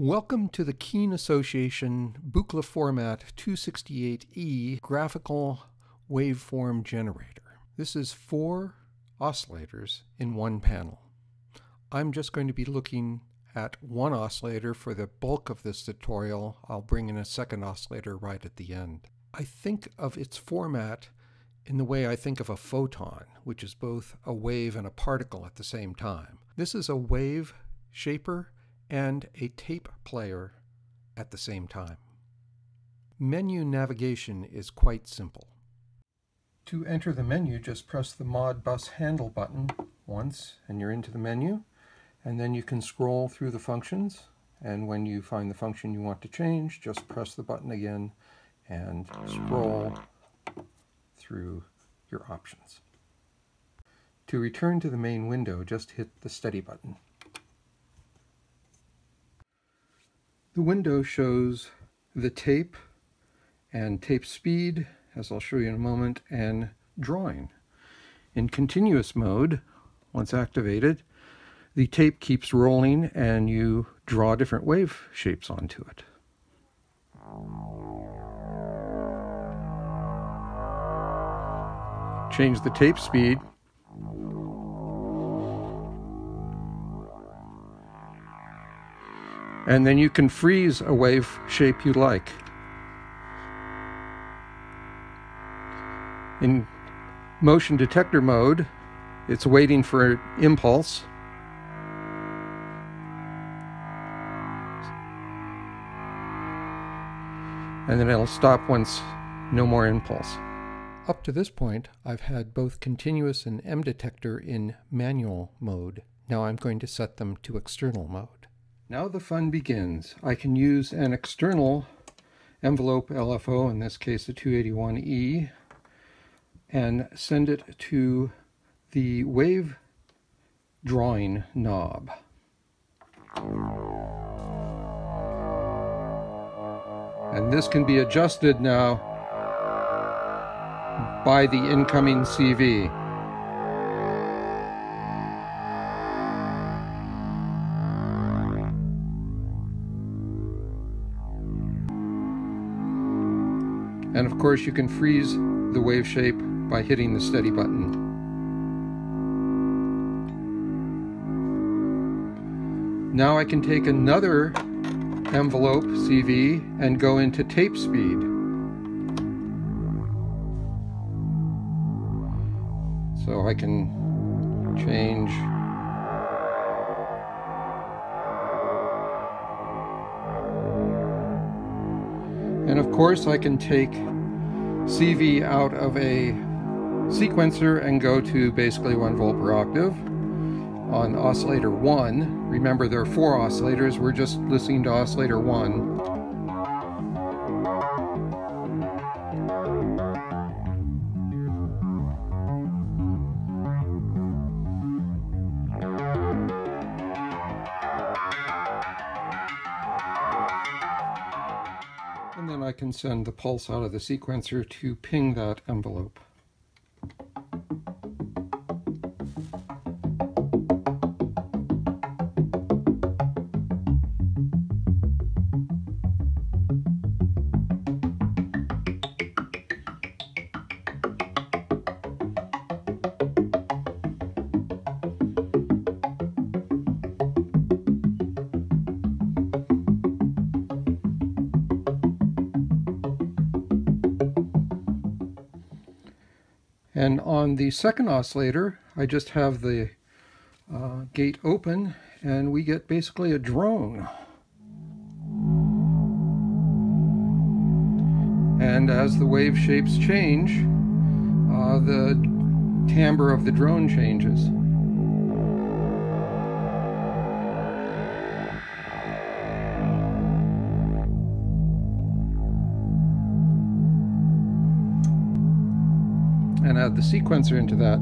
Welcome to the Keen Association Buchla Format 268E graphical waveform generator. This is four oscillators in one panel. I'm just going to be looking at one oscillator for the bulk of this tutorial. I'll bring in a second oscillator right at the end. I think of its format in the way I think of a photon, which is both a wave and a particle at the same time. This is a wave shaper and a tape player at the same time. Menu navigation is quite simple. To enter the menu, just press the Modbus handle button once and you're into the menu. And then you can scroll through the functions. And when you find the function you want to change, just press the button again and scroll through your options. To return to the main window, just hit the Steady button. The window shows the tape and tape speed, as I'll show you in a moment, and drawing. In continuous mode, once activated, the tape keeps rolling and you draw different wave shapes onto it. Change the tape speed and then you can freeze a wave shape you like. In motion detector mode, it's waiting for an impulse. And then it'll stop once no more impulse. Up to this point, I've had both continuous and M detector in manual mode. Now I'm going to set them to external mode. Now the fun begins. I can use an external envelope LFO, in this case the 281E, and send it to the wave drawing knob. And this can be adjusted now by the incoming CV. And of course you can freeze the wave shape by hitting the steady button. Now I can take another envelope CV and go into tape speed. So I can change course I can take CV out of a sequencer and go to basically 1 volt per octave on oscillator 1. Remember there are four oscillators, we're just listening to oscillator 1. Can send the pulse out of the sequencer to ping that envelope. And on the second oscillator, I just have the uh, gate open and we get basically a drone. And as the wave shapes change, uh, the timbre of the drone changes. And add the sequencer into that.